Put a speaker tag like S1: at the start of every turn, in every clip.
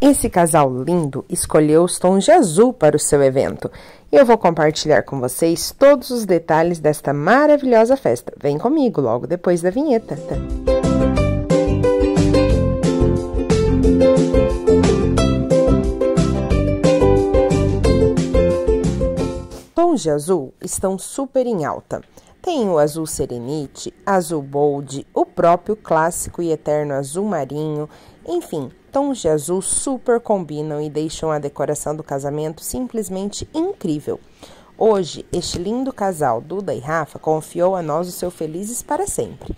S1: Esse casal lindo escolheu os tons de azul para o seu evento e eu vou compartilhar com vocês todos os detalhes desta maravilhosa festa. Vem comigo logo depois da vinheta. Tons de azul estão super em alta. Tem o azul serenite, azul bold, o próprio clássico e eterno azul marinho, enfim, tons de azul super combinam e deixam a decoração do casamento simplesmente incrível. Hoje, este lindo casal, Duda e Rafa, confiou a nós o seu Felizes para Sempre.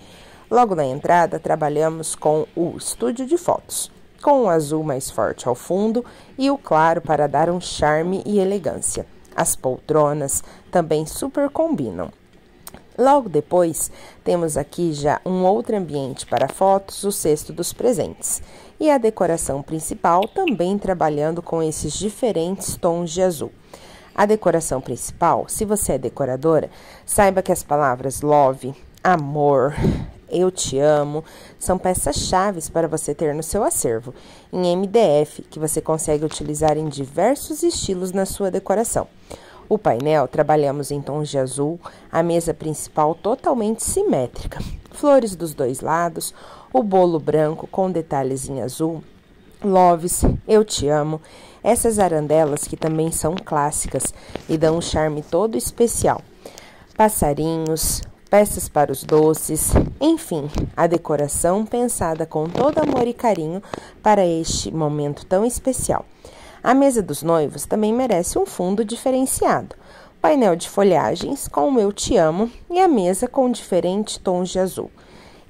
S1: Logo na entrada, trabalhamos com o estúdio de fotos, com o azul mais forte ao fundo e o claro para dar um charme e elegância. As poltronas também super combinam. Logo depois, temos aqui já um outro ambiente para fotos, o cesto dos presentes. E a decoração principal também trabalhando com esses diferentes tons de azul. A decoração principal, se você é decoradora, saiba que as palavras love, amor, eu te amo são peças-chave para você ter no seu acervo, em MDF, que você consegue utilizar em diversos estilos na sua decoração. O painel trabalhamos em tons de azul, a mesa principal totalmente simétrica, flores dos dois lados, o bolo branco com detalhes em azul, loves, eu te amo, essas arandelas que também são clássicas e dão um charme todo especial. Passarinhos, peças para os doces, enfim, a decoração pensada com todo amor e carinho para este momento tão especial. A mesa dos noivos também merece um fundo diferenciado. Painel de folhagens com o Eu Te Amo e a mesa com diferentes tons de azul.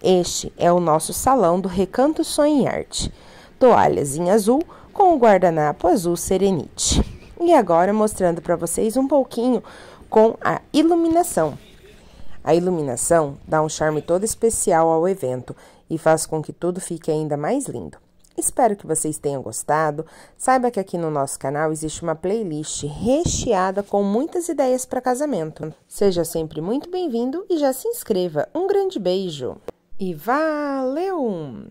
S1: Este é o nosso salão do Recanto Sonho em Arte. Toalhas em azul com o guardanapo azul serenite. E agora mostrando para vocês um pouquinho com a iluminação. A iluminação dá um charme todo especial ao evento e faz com que tudo fique ainda mais lindo. Espero que vocês tenham gostado. Saiba que aqui no nosso canal existe uma playlist recheada com muitas ideias para casamento. Seja sempre muito bem-vindo e já se inscreva. Um grande beijo e valeu!